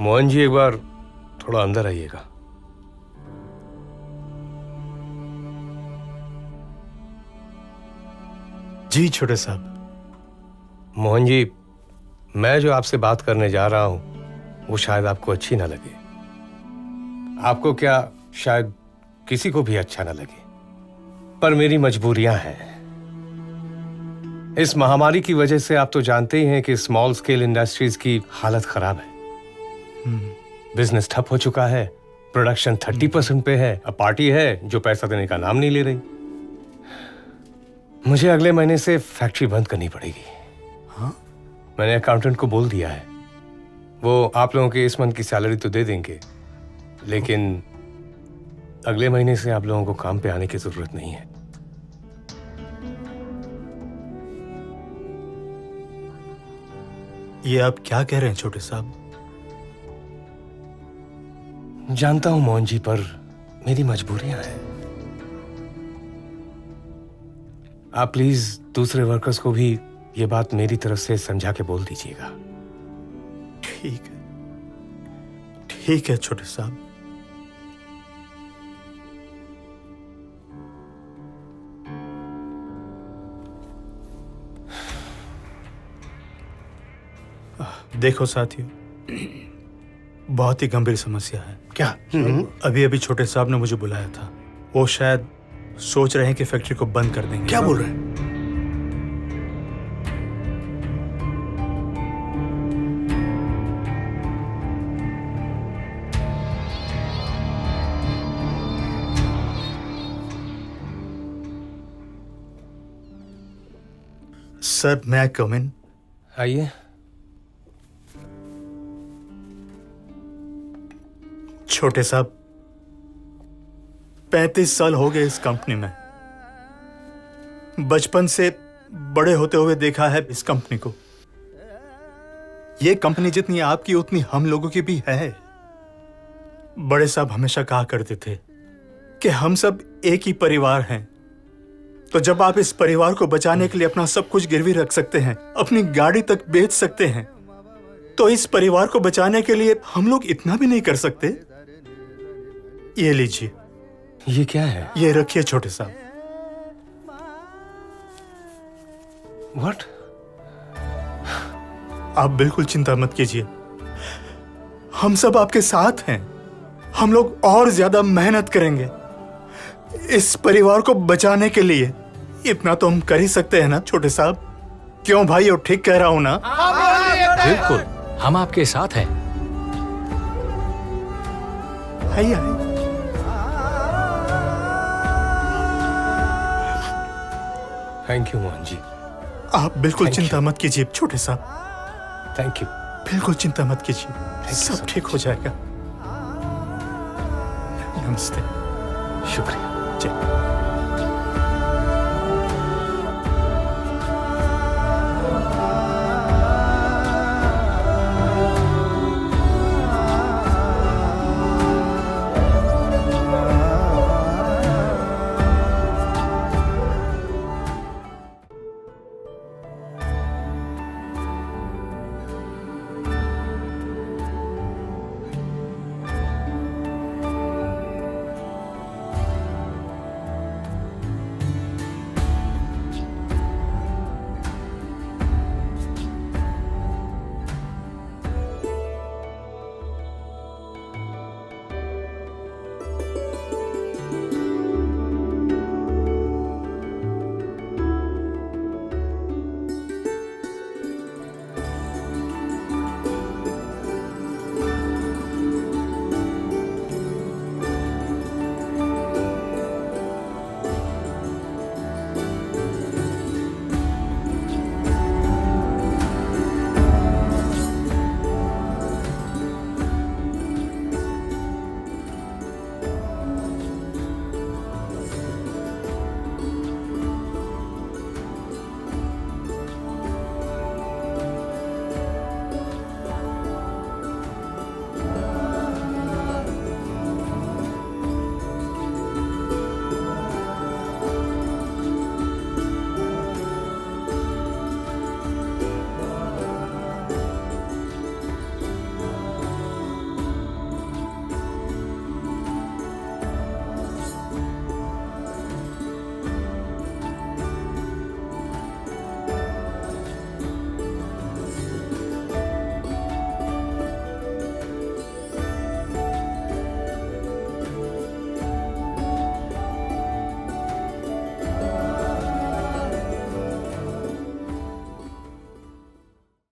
मोहन जी एक बार थोड़ा अंदर आइएगा। जी छोटे साहब। मोहन जी मैं जो आपसे बात करने जा रहा हूँ वो शायद आपको अच्छी ना लगे। आपको क्या शायद किसी को भी अच्छा ना लगे? पर मेरी मजबूरियाँ हैं। इस महामारी की वजह से आप तो जानते ही हैं कि स्मॉल स्केल इंडस्ट्रीज़ की हालत खराब है। बिज़नेस ठप हो चुका है। प्रोडक्शन थर्टी परसेंट पे है। अब पार्टी है जो पैसा देने का नाम नहीं ले रही। मुझे अगले महीने से फैक्ट्री बंद करनी पड़ेगी। हाँ? मैंने अकाउंटेंट को बोल दिया है। वो आप लोगों की इस मंथ की सैलरी तो दे देंगे। लेकिन अगले महीने से आप लोगों को काम पे आने की ज़रूरत नहीं है। ये आप क्या कह रहे हैं छोटे साहब? जानता हूँ मोहन जी पर मेरी मजबूरियाँ हैं। आप प्लीज़ दूसरे वर्कर्स को भी ये बात मेरी तरफ़ से समझा के बोल दीजिएगा। ठीक है। ठीक है, छोटे साहब। देखो साथियों। बहुत ही गंभीर समस्या है। क्या? अभी अभी छोटे साहब ने मुझे बुलाया था। वो शायद सोच रहे हैं कि फैक्ट्री को बंद कर देंगे। क्या बोल रहे हैं? सर मैं कम इन आइए। छोटे साहब, पैंतीस साल हो गए इस कंपनी में। बचपन से बड़े होते हुए देखा है इस कंपनी को। ये कंपनी जितनी आपकी, उतनी हम लोगों की भी है। बड़े साहब हमेशा कहा करते थे कि हम सब एक ही परिवार हैं। तो जब आप इस परिवार को बचाने के लिए अपना सब कुछ गिरवी रख सकते हैं, अपनी गाड़ी तक बेच सकते हैं तो इस परिवार को बचाने के लिए हम लोग इतना भी नहीं कर सकते। ये लीजिए। ये क्या है? ये रखिए छोटे साहब। व्हाट आप बिल्कुल चिंता मत कीजिए। हम सब आपके साथ हैं। हम लोग और ज़्यादा मेहनत करेंगे। इस परिवार को बचाने के लिए। इतना तो हम कर ही सकते हैं ना छोटे साहब। क्यों भाई और ठीक कह रहा हूँ ना? बिल्कुल हम आपके साथ हैं। आइए आइए। थैंक यू मोहन जी आप बिल्कुल चिंता मत कीजिए छोटे साहब। थैंक यू बिल्कुल चिंता मत कीजिए। सब ठीक हो जाएगा। नमस्ते। शुक्रिया। जी